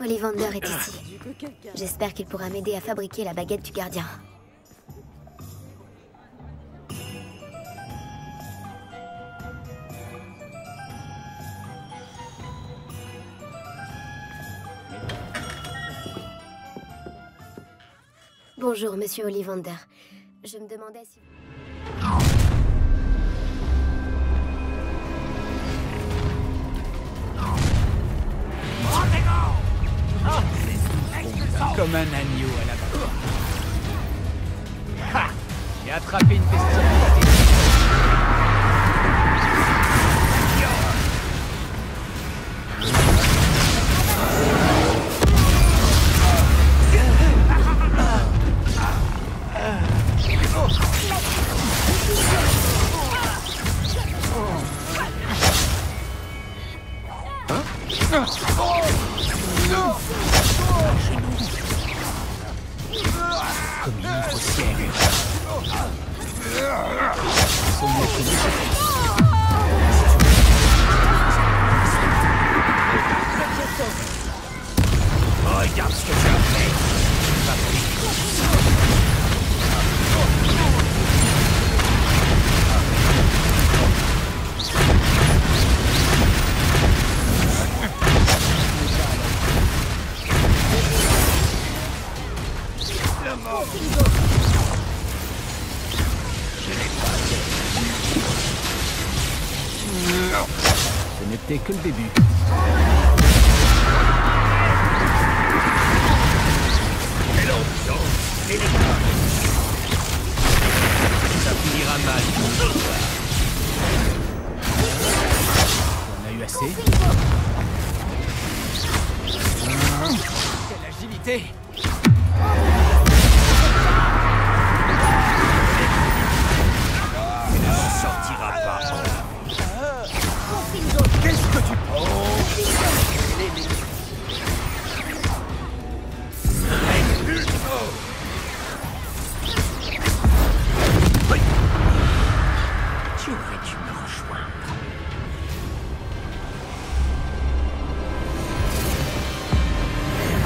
Ollivander est ici. J'espère qu'il pourra m'aider à fabriquer la baguette du gardien. Bonjour, monsieur Ollivander. Je me demandais si... Comme un agneau à la. Ha J'ai attrapé une bestialité. Comme il n'était que le début. Ça finira mal. On a eu assez. Quelle agilité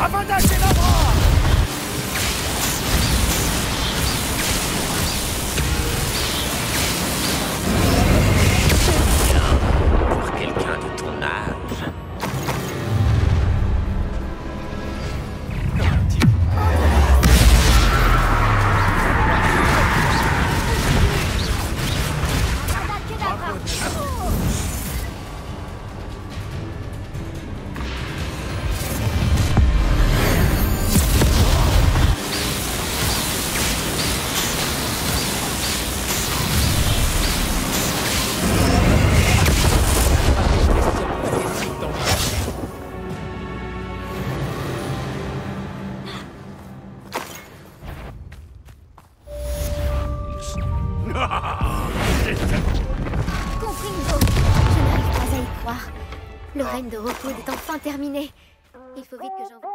Avantage des Le règne de Rockwood est enfin terminé. Il faut vite que j'envoie...